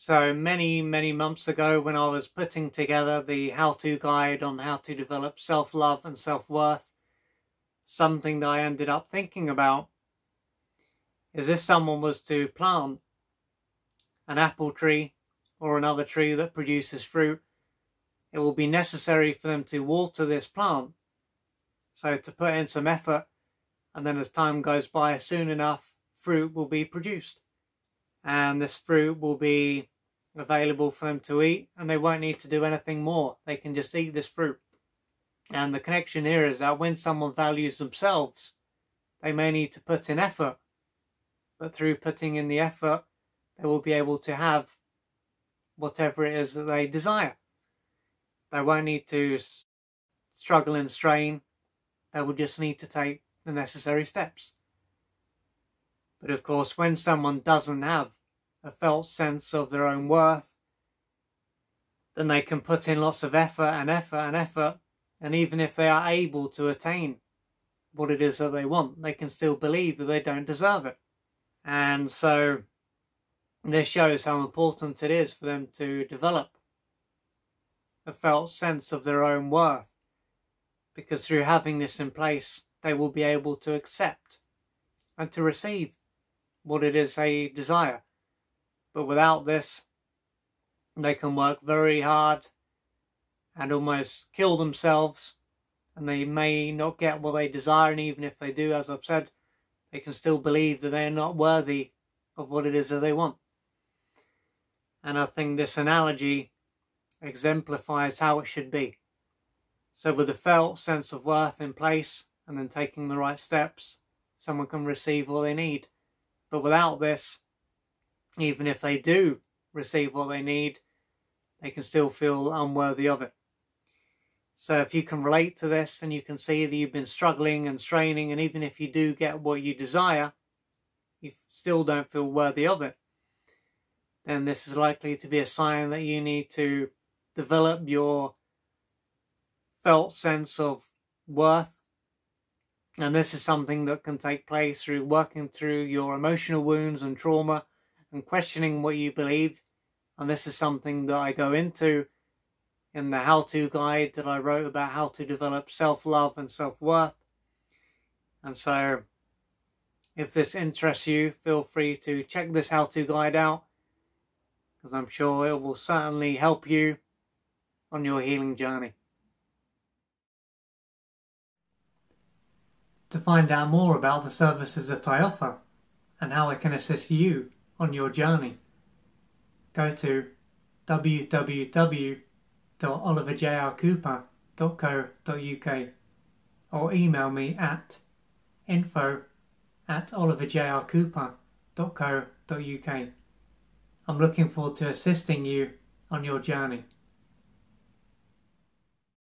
So many, many months ago, when I was putting together the how to guide on how to develop self love and self worth, something that I ended up thinking about is if someone was to plant an apple tree or another tree that produces fruit, it will be necessary for them to water this plant. So to put in some effort, and then as time goes by, soon enough, fruit will be produced and this fruit will be available for them to eat and they won't need to do anything more. They can just eat this fruit. And the connection here is that when someone values themselves, they may need to put in effort, but through putting in the effort, they will be able to have whatever it is that they desire. They won't need to struggle and strain, they will just need to take the necessary steps. But of course, when someone doesn't have a felt sense of their own worth, then they can put in lots of effort and effort and effort, and even if they are able to attain what it is that they want, they can still believe that they don't deserve it. And so this shows how important it is for them to develop a felt sense of their own worth, because through having this in place, they will be able to accept and to receive what it is they desire. But without this, they can work very hard and almost kill themselves, and they may not get what they desire, and even if they do, as I've said, they can still believe that they are not worthy of what it is that they want. And I think this analogy exemplifies how it should be. So, with a felt sense of worth in place and then taking the right steps, someone can receive what they need. But without this, even if they do receive what they need, they can still feel unworthy of it. So if you can relate to this and you can see that you've been struggling and straining, and even if you do get what you desire, you still don't feel worthy of it, then this is likely to be a sign that you need to develop your felt sense of worth and this is something that can take place through working through your emotional wounds and trauma and questioning what you believe. And this is something that I go into in the how to guide that I wrote about how to develop self love and self worth. And so, if this interests you, feel free to check this how to guide out because I'm sure it will certainly help you on your healing journey. To find out more about the services that I offer and how I can assist you on your journey, go to www.oliverjrcooper.co.uk or email me at info at oliverjrcooper.co.uk. I'm looking forward to assisting you on your journey.